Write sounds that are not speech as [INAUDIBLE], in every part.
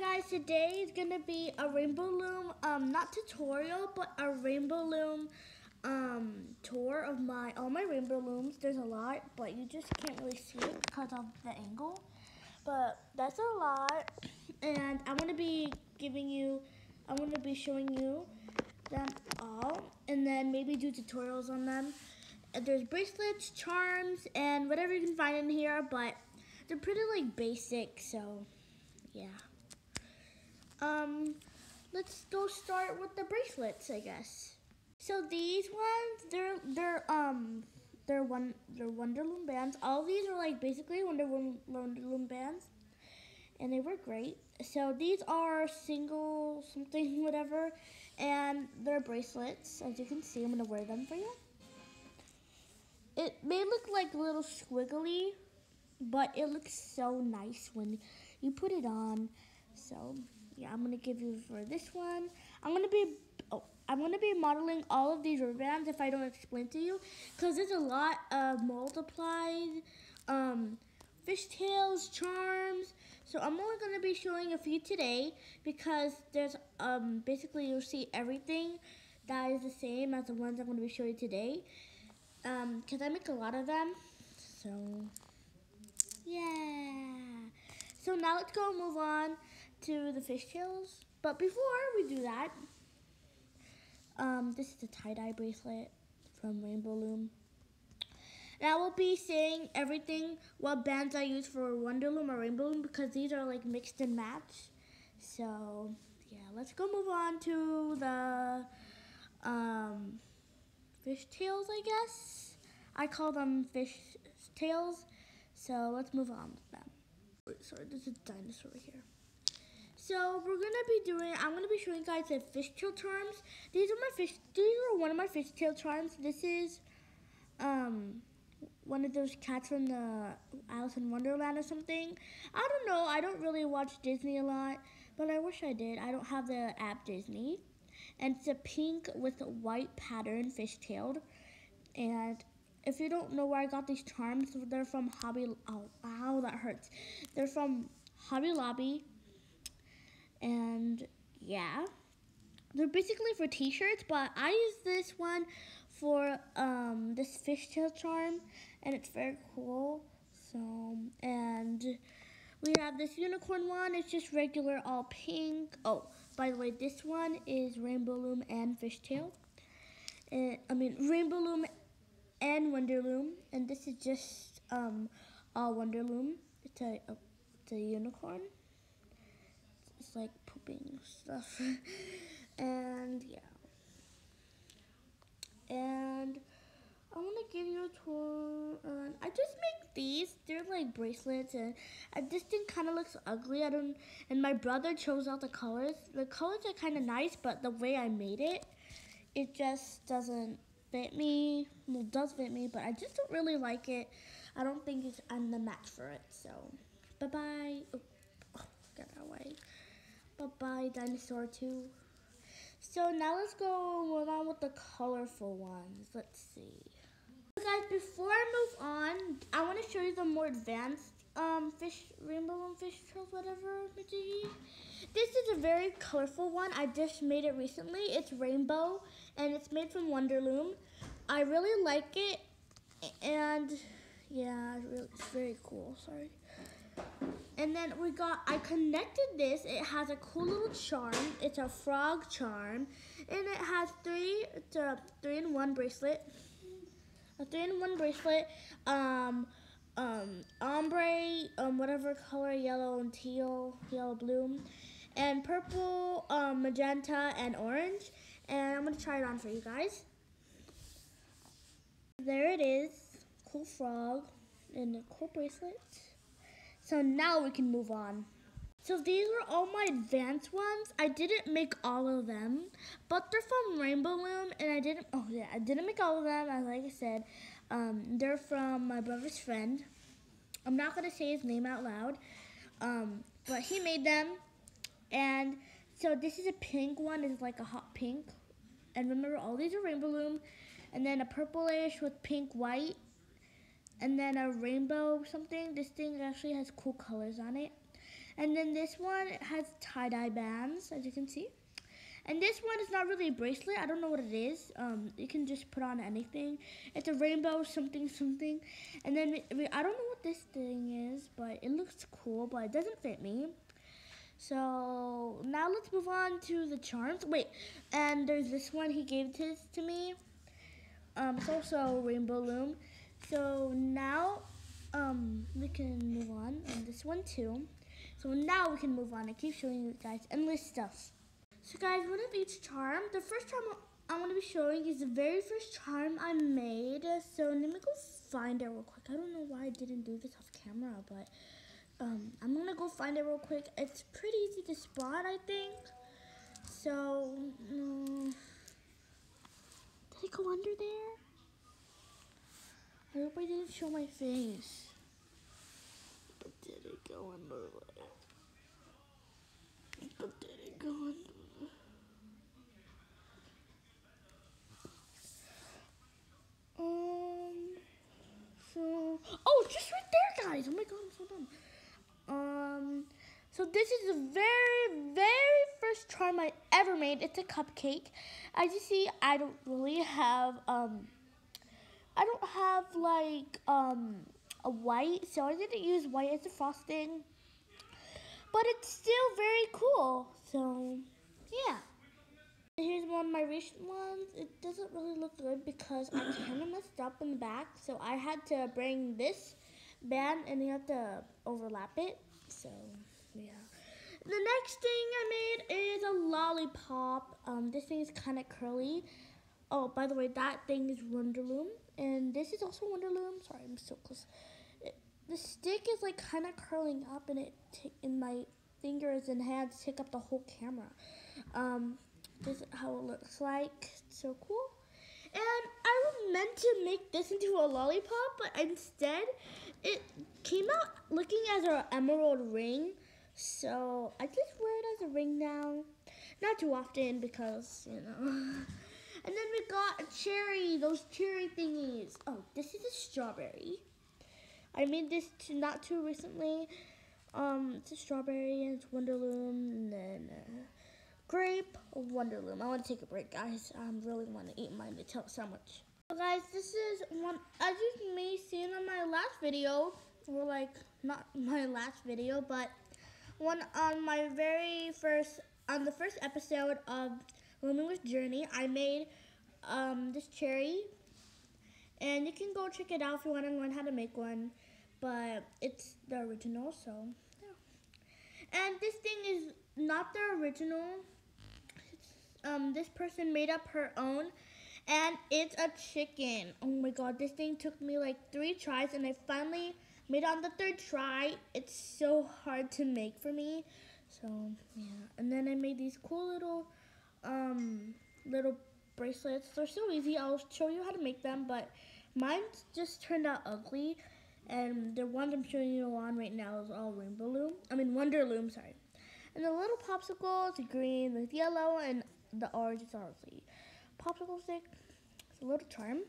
Guys, today is gonna be a Rainbow Loom, um, not tutorial, but a Rainbow Loom, um, tour of my, all my Rainbow Looms. There's a lot, but you just can't really see it because of the angle. But that's a lot, and I'm gonna be giving you, I'm gonna be showing you them all, and then maybe do tutorials on them. And there's bracelets, charms, and whatever you can find in here, but they're pretty like basic, so yeah. Um, let's go start with the bracelets, I guess. So these ones, they're they're um they're one they're Wonderloom bands. All these are like basically Wonder Wonderloom bands, and they work great. So these are single something [LAUGHS] whatever, and they're bracelets. As you can see, I'm gonna wear them for you. It may look like a little squiggly, but it looks so nice when you put it on. So yeah, I'm gonna give you for this one. I'm gonna be oh, I'm gonna be modeling all of these bands if I don't explain to you, because there's a lot of multiplied um, fishtails, charms. So I'm only gonna be showing a few today because there's um, basically you'll see everything that is the same as the ones I'm gonna be showing you today. Because um, I make a lot of them, so yeah. So now let's go move on to the fishtails. But before we do that, um, this is a tie-dye bracelet from Rainbow Loom. And I will be saying everything, what bands I use for Wonder Loom or Rainbow Loom because these are like mixed and matched. So yeah, let's go move on to the um, fishtails, I guess. I call them fish tails. So let's move on with them. Sorry, there's a dinosaur here. So we're gonna be doing. I'm gonna be showing you guys the fishtail charms. These are my fish. These are one of my fishtail charms. This is um one of those cats from the Alice in Wonderland or something. I don't know. I don't really watch Disney a lot, but I wish I did. I don't have the app Disney. And it's a pink with a white pattern fishtailed. And if you don't know where I got these charms, they're from Hobby. Oh, wow, that hurts. They're from Hobby Lobby and yeah. They're basically for t-shirts but i use this one for um this fishtail charm and it's very cool so and we have this unicorn one. It's just regular all pink. Oh by the way this one is rainbow loom and fishtail. And i mean rainbow loom and wonder loom and this is just um all wonder loom. It's a, a it's a unicorn like pooping stuff. [LAUGHS] and yeah. And I want to give you a tour. Uh, I just make these. They're like bracelets, and uh, this thing kind of looks ugly. I don't. And my brother chose out the colors. The colors are kind of nice, but the way I made it, it just doesn't fit me. Well, does fit me, but I just don't really like it. I don't think it's I'm the match for it. So, bye bye. Oh, oh, get that way. Bye-bye, Dinosaur 2. So now let's go on with the colorful ones. Let's see. So guys, before I move on, I want to show you the more advanced um, fish, rainbow and fish trails, whatever. This is a very colorful one. I just made it recently. It's rainbow, and it's made from Wonderloom. I really like it, and yeah, it's very cool. Sorry. And then we got, I connected this. It has a cool little charm. It's a frog charm. And it has three, it's a three in one bracelet. A three in one bracelet. Um, um, ombre, um, whatever color, yellow and teal, yellow, blue. And purple, um, magenta, and orange. And I'm going to try it on for you guys. There it is. Cool frog and a cool bracelet. So now we can move on. So these were all my advanced ones. I didn't make all of them, but they're from Rainbow Loom, and I didn't, oh yeah, I didn't make all of them, as like I said. Um, they're from my brother's friend. I'm not going to say his name out loud, um, but he made them. And so this is a pink one, it's like a hot pink. And remember, all these are Rainbow Loom. And then a purplish with pink white and then a rainbow something. This thing actually has cool colors on it. And then this one has tie-dye bands, as you can see. And this one is not really a bracelet. I don't know what it is. Um, you can just put on anything. It's a rainbow something something. And then I don't know what this thing is, but it looks cool, but it doesn't fit me. So now let's move on to the charms. Wait, and there's this one he gave this to me. Um, it's also a rainbow loom. So now um, we can move on, and this one too. So now we can move on. I keep showing you guys endless stuff. So guys, one of each charm. The first charm I want to be showing is the very first charm I made. So let me go find it real quick. I don't know why I didn't do this off camera, but um, I'm going to go find it real quick. It's pretty easy to spot, I think. So, um, did it go under there? I hope I didn't show my face. But did it go under there? But did it go under Um, so, oh, just right there, guys. Oh my god, I'm so dumb. Um, so this is the very, very first charm I ever made. It's a cupcake. As you see, I don't really have, um, I don't have like, um, a white, so I didn't use white as a frosting. But it's still very cool, so, yeah. Here's one of my recent ones. It doesn't really look good because I kind of messed up in the back. So I had to bring this band and you have to overlap it. So, yeah. The next thing I made is a lollipop. Um, this thing is kind of curly. Oh, by the way, that thing is Wonderloom. And this is also Wonderloom. Sorry, I'm so close. It, the stick is like kind of curling up and it in my fingers and hands take up the whole camera. Um, this is how it looks like. so cool. And I was meant to make this into a lollipop, but instead it came out looking as an emerald ring. So I just wear it as a ring now. Not too often because, you know. [LAUGHS] And then we got a cherry, those cherry thingies. Oh, this is a strawberry. I made this too, not too recently. Um, it's a strawberry and it's Wonderloom and then uh, grape Wonderloom. I want to take a break, guys. I really want to eat my Nutella sandwich. So guys, this is one, as you may seen on my last video, or like, not my last video, but one on my very first, on the first episode of Looming with Journey, I made um, this cherry, and you can go check it out if you want to learn how to make one, but it's the original, so, yeah. And this thing is not the original, um, this person made up her own and it's a chicken. Oh my god, this thing took me like three tries and I finally made on the third try. It's so hard to make for me. So yeah, and then I made these cool little, um, little bracelets. They're so easy. I'll show you how to make them, but mine just turned out ugly. And the ones I'm showing you on right now is all Rainbow Loom. I mean Wonder Loom, sorry. And the little popsicles, the green with yellow, and the orange is obviously popsicle stick. It's a little charm.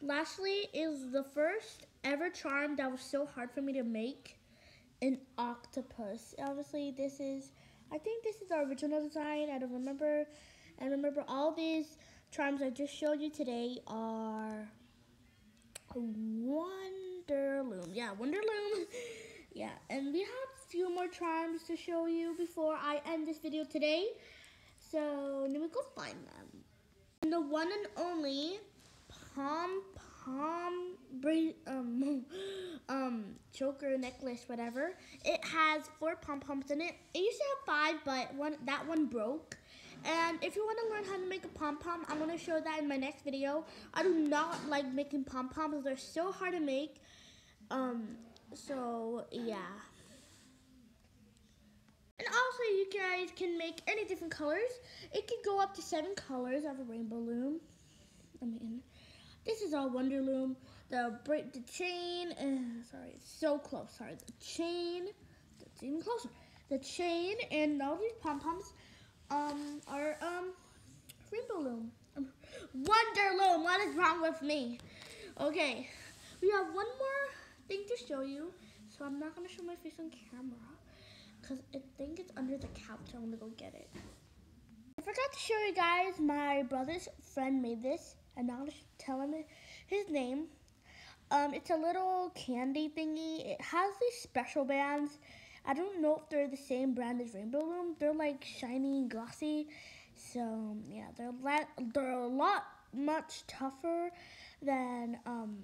Lastly is the first ever charm that was so hard for me to make, an octopus. Obviously, this is, I think this is our original design. I don't remember. And remember, all these charms I just showed you today are Wonderloom. Yeah, Wonderloom. [LAUGHS] yeah, and we have a few more charms to show you before I end this video today. So let me go find them. And the one and only pom pom um [LAUGHS] um choker necklace whatever. It has four pom poms in it. It used to have five, but one that one broke. And if you want to learn how to make a pom-pom, I'm going to show that in my next video. I do not like making pom-poms. They're so hard to make. Um, so, yeah. And also you guys can make any different colors. It can go up to seven colors of a rainbow loom. I mean, this is all Wonder Loom. The break the chain, uh, sorry, it's so close. Sorry, the chain, that's even closer. The chain and all these pom-poms um, are um, Rainbow Loom. Um, [LAUGHS] Wonder Loom, what is wrong with me? Okay, we have one more thing to show you. So I'm not going to show my face on camera because I think it's under the couch. I'm gonna go get it. I forgot to show you guys. My brother's friend made this, and now I'm just tell him his name. Um, it's a little candy thingy. It has these special bands. I don't know if they're the same brand as Rainbow Loom. They're like shiny glossy. So yeah, they're they're a lot much tougher than um,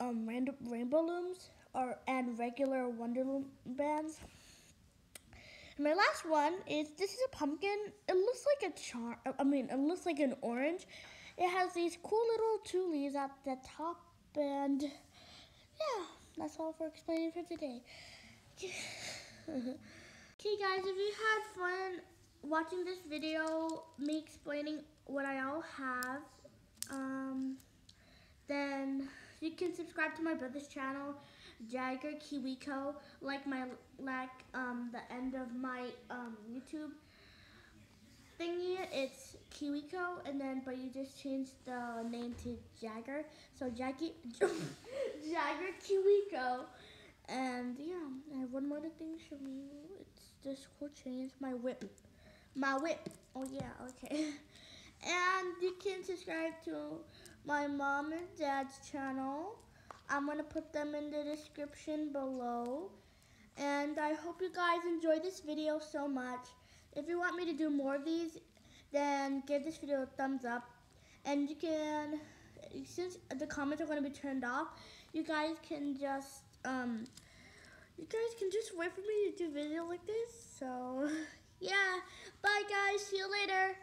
um, random rainbow looms or and regular Wonder Loom bands. And my last one is this is a pumpkin. It looks like a char. I mean, it looks like an orange. It has these cool little two leaves at the top, and yeah, that's all for explaining for today. [LAUGHS] okay, guys, if you had fun watching this video, me explaining what I all have, um, then you can subscribe to my brother's channel, Jagger Kiwiko, like my like um the end of my um YouTube thingy. It's Kiwiko, and then but you just change the name to Jagger. So Jackie [LAUGHS] Jagger Kiwiko. And yeah, I have one more thing to show you. It's this cool chain. my whip. My whip. Oh yeah, okay. [LAUGHS] And you can subscribe to my mom and dad's channel. I'm to put them in the description below. And I hope you guys enjoyed this video so much. If you want me to do more of these, then give this video a thumbs up. And you can, since the comments are going to be turned off, you guys can just, um, you guys can just wait for me to do video like this. So, [LAUGHS] yeah. Bye, guys. See you later.